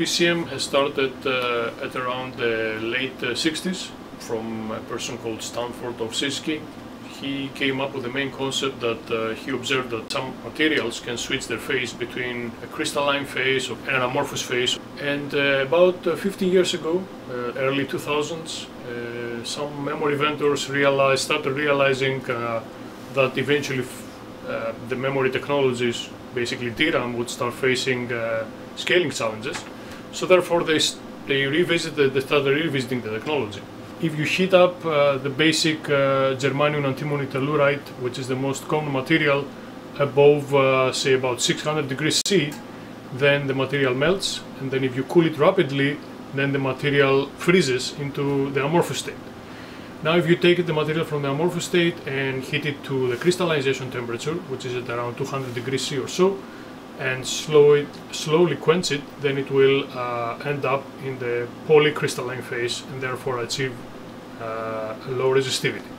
PCM has started uh, at around the late uh, 60s from a person called Stanford Ovshinsky. He came up with the main concept that uh, he observed that some materials can switch their phase between a crystalline phase and an amorphous phase. And uh, about uh, 15 years ago, uh, early 2000s, uh, some memory vendors realized, started realizing uh, that eventually uh, the memory technologies, basically DRAM, would start facing uh, scaling challenges. So therefore, they they revisited, they started revisiting the technology. If you heat up uh, the basic uh, germanium antimony telluride, which is the most common material, above uh, say about 600 degrees C, then the material melts, and then if you cool it rapidly, then the material freezes into the amorphous state. Now, if you take the material from the amorphous state and heat it to the crystallization temperature, which is at around 200 degrees C or so, and slow it, slowly quench it, then it will uh, end up in the polycrystalline phase and therefore achieve uh, low resistivity.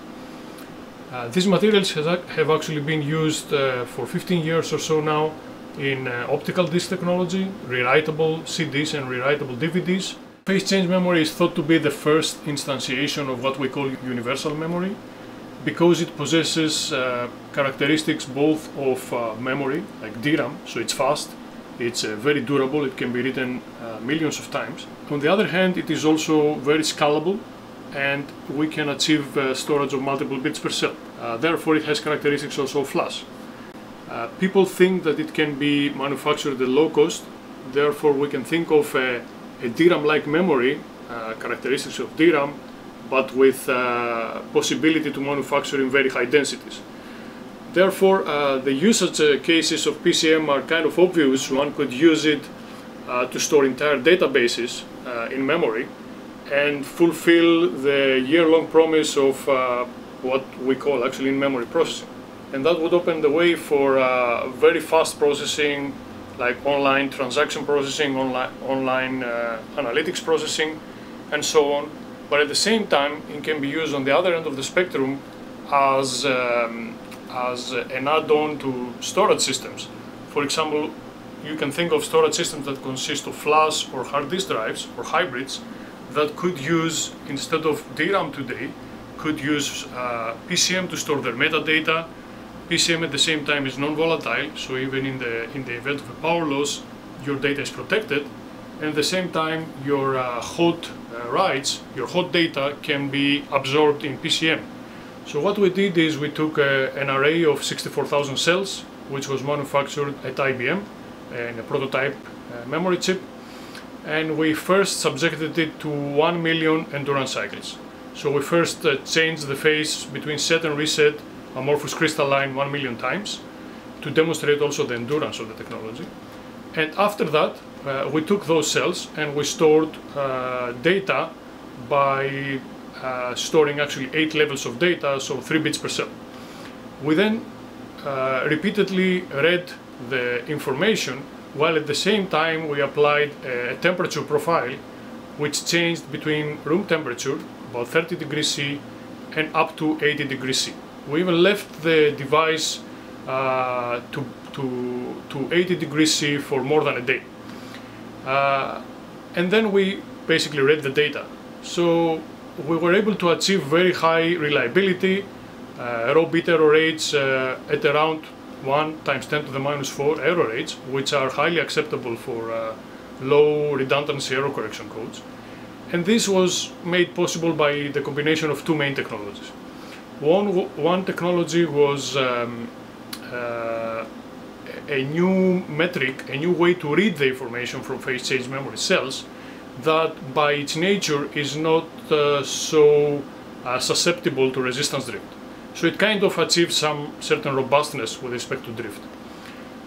Uh, these materials has, have actually been used uh, for 15 years or so now in uh, optical disc technology, rewritable CDs and rewritable DVDs. Phase change memory is thought to be the first instantiation of what we call universal memory because it possesses uh, characteristics both of uh, memory, like DRAM, so it's fast, it's uh, very durable, it can be written uh, millions of times. On the other hand, it is also very scalable and we can achieve uh, storage of multiple bits per cell. Uh, therefore, it has characteristics also of flash. People think that it can be manufactured at low cost, therefore, we can think of a, a DRAM-like memory, characteristics of DRAM, but with uh, possibility to manufacture in very high densities. Therefore, uh, the usage uh, cases of PCM are kind of obvious. One could use it to store entire databases in memory and fulfill the year-long promise of what we call actually in-memory processing. And that would open the way for uh, very fast processing, like online transaction processing, online, online uh, analytics processing, and so on. But at the same time, it can be used on the other end of the spectrum as, um, as an add-on to storage systems. For example, you can think of storage systems that consist of flash or hard disk drives or hybrids that could use, instead of DRAM today, could use uh, PCM to store their metadata. PCM at the same time is non-volatile, so even in the, in the event of a power loss, your data is protected. And at the same time, your uh, hot uh, writes, your hot data can be absorbed in PCM. So what we did is we took uh, an array of 64,000 cells, which was manufactured at IBM in a prototype uh, memory chip, and we first subjected it to 1 million endurance cycles. So we first uh, changed the phase between set and reset amorphous crystalline 1 million times to demonstrate also the endurance of the technology. And after that, uh, we took those cells and we stored uh, data by uh, storing actually eight levels of data, so three bits per cell. We then uh, repeatedly read the information while at the same time we applied a temperature profile which changed between room temperature, about 30 degrees C, and up to 80 degrees C. We even left the device uh, to, to, to 80 degrees C for more than a day. Uh, and then we basically read the data. So we were able to achieve very high reliability, uh, raw bit error rates uh, at around 1 times 10 to the minus 4 error rates, which are highly acceptable for uh, low redundancy error correction codes. And this was made possible by the combination of two main technologies. One, one technology was um, uh, a new metric, a new way to read the information from phase change memory cells that by its nature is not uh, so uh, susceptible to resistance drift. So it kind of achieves some certain robustness with respect to drift.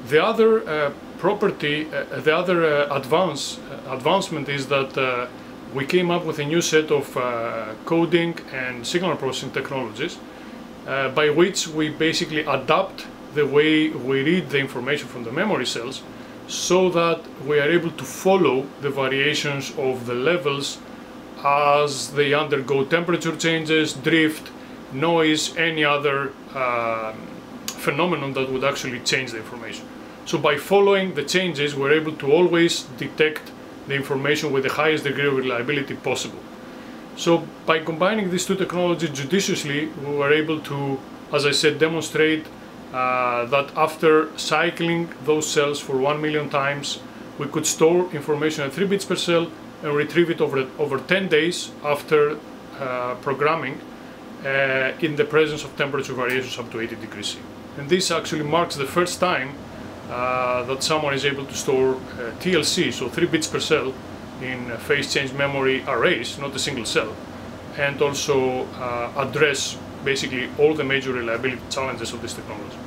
The other uh, property, uh, the other uh, advance, advancement is that we came up with a new set of uh, coding and signal processing technologies uh, by which we basically adapt the way we read the information from the memory cells so that we are able to follow the variations of the levels as they undergo temperature changes, drift, noise, any other uh, phenomenon that would actually change the information. So by following the changes, we're able to always detect the information with the highest degree of reliability possible. So by combining these two technologies judiciously, we were able to, as I said, demonstrate uh, that after cycling those cells for 1 million times, we could store information at 3 bits per cell and retrieve it over, over 10 days after uh, programming uh, in the presence of temperature variations up to 80 degrees C. And this actually marks the first time uh, that someone is able to store uh, TLC, so 3 bits per cell, in phase change memory arrays, not a single cell, and also address basically all the major reliability challenges of this technology.